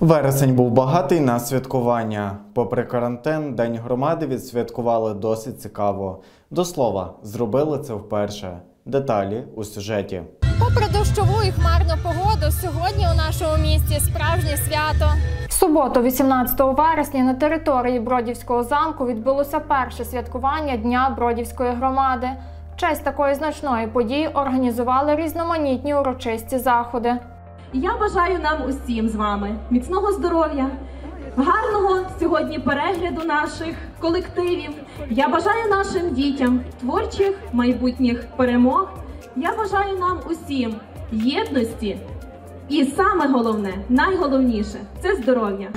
Вересень був багатий на святкування. Попри карантин, День громади відсвяткували досить цікаво. До слова, зробили це вперше. Деталі у сюжеті. Попри дощову і хмарну погоду, сьогодні у нашому місті справжнє свято. В суботу, 18 вересня, на території Бродівського замку відбулося перше святкування Дня Бродівської громади. В честь такої значної події організували різноманітні урочисті заходи. Я бажаю нам усім з вами міцного здоров'я, гарного сьогодні перегляду наших колективів. Я бажаю нашим дітям творчих майбутніх перемог. Я бажаю нам усім єдності. І саме головне, найголовніше це здоров'я.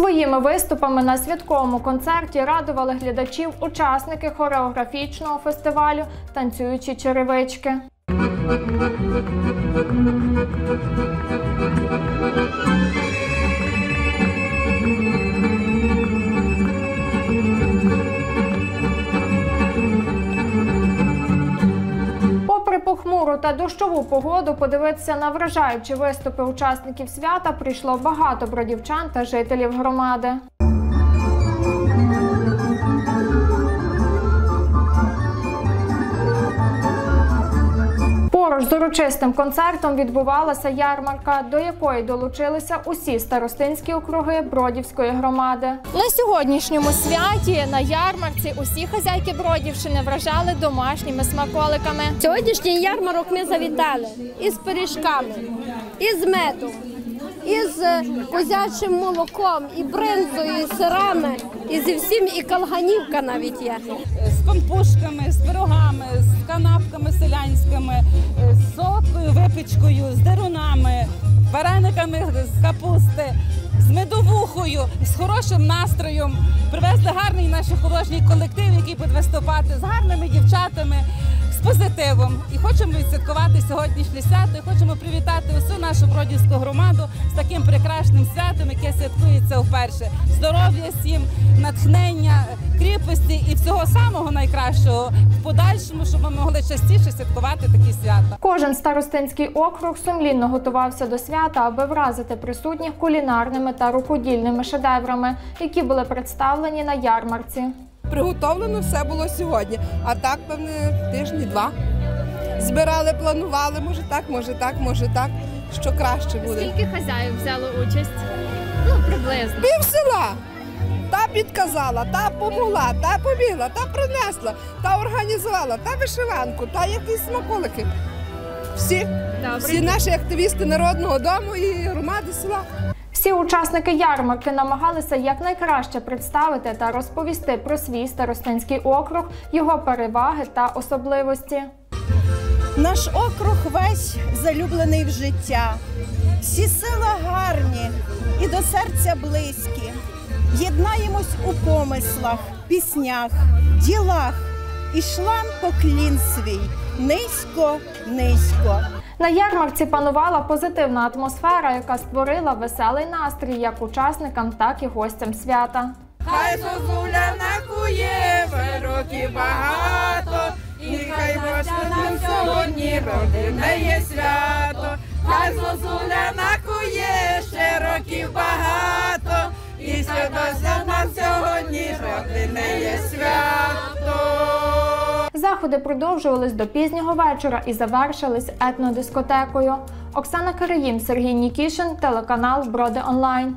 Своїми виступами на святковому концерті радували глядачів учасники хореографічного фестивалю Танцюючі черевички. Попри похмуру та дощову погоду, подивитися на вражаючі виступи учасників свята прийшло багато бродівчан та жителів громади. Урочистим концертом відбувалася ярмарка, до якої долучилися усі старостинські округи Бродівської громади. На сьогоднішньому святі на ярмарці усі хазяйки Бродівщини вражали домашніми смаколиками. Сьогоднішній ярмарок ми завітали із пиріжками, із медом, із козячим молоком, і бринзою, і сирами, і зі всім, і калганівка навіть є. з компушками, з пирогами, з канапками селянськими, з солодкою випічкою, з дерунами, варениками з капусти, з медовухою, з хорошим настроєм. Привезли гарний наш художній колектив, який буде виступати з гарними дівчатами. Позитивом і хочемо відсвяткувати сьогоднішнє свято. і Хочемо привітати усю нашу бродівську громаду з таким прекрасним святом, яке святкується вперше. Здоров'я всім, натхнення, кріпості і всього самого найкращого в подальшому, щоб ми могли частіше святкувати такі свята. Кожен старостинський округ сумлінно готувався до свята, аби вразити присутніх кулінарними та рукодільними шедеврами, які були представлені на ярмарці. Приготовлено все було сьогодні, а так, певне, тижні два. Збирали, планували, може так, може так, може так, що краще буде. Скільки хазяїв взяло участь? Ну, приблизно. Пів села. Та підказала, та помогла, та побігла, та принесла, та організувала, та вишиванку, та якісь смаколики. Всі, всі наші активісти Народного дому і громади села. Всі учасники ярмарки намагалися якнайкраще представити та розповісти про свій старостинський округ, його переваги та особливості. Наш округ весь залюблений в життя. Всі села гарні і до серця близькі. Єднаємось у помислах, піснях, ділах і шлам поклін свій низько, низько. На ярмарці панувала позитивна атмосфера, яка створила веселий настрій як учасникам, так і гостям свята. Хай зозуля накує років багато, і хай нам сьогодні родине є свято. Хай зозуля накує ще років багато, і святося нам сьогодні родине є свято. Заходи продовжувались до пізнього вечора і завершились етнодискотекою. Оксана Кириїм, Сергій Нікішин, телеканал Броди Онлайн.